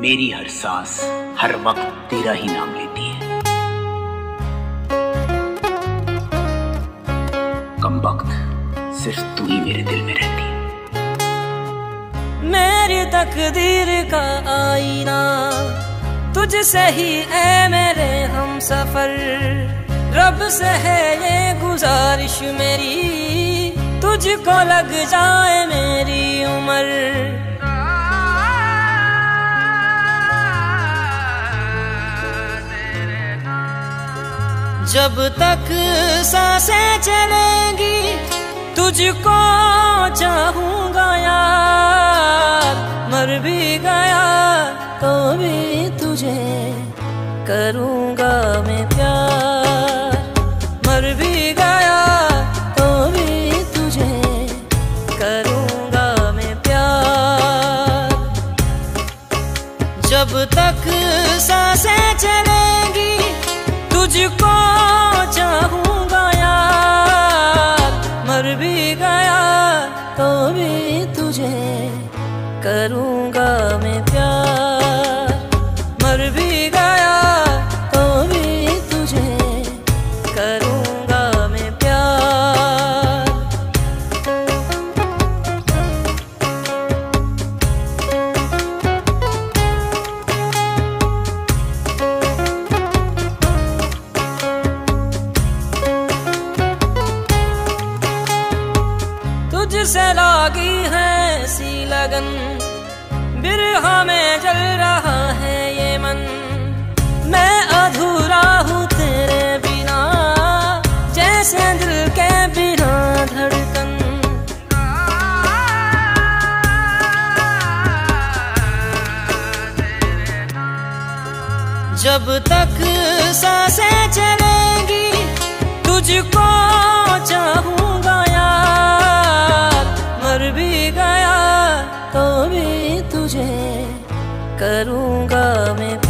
मेरी हर सांस, हर वक्त तेरा ही नाम लेती है। कम वक्त सिर्फ़ तू ही मेरे दिल में रहती है। मेरी तकदीर का आईना, तुझसे ही है मेरे हम सफ़र। रब से है ये गुजारिश मेरी, तुझको लग जाए मेरी उम्र। जब तक साँसें चलेंगी, तुझको चाहूँगा यार। मर भी गया तो भी तुझे करूँगा मैं प्यार। मर भी गया तो भी तुझे करूँगा मैं प्यार। जब तक साँसें चलेंगी, तुझको तुझे करूँगा मैं प्यार। मर भी गया तो भी तुझे करूँगा मैं प्यार। तुझसे लागी है सी लगन। बिरहा में जल रहा है ये मन। मैं अधूरा हूँ तेरे बिना, जैसे दिल के बिना धड़कन। जब तक साँसें चलेंगी, तुझको चाहूँ करूँगा मैं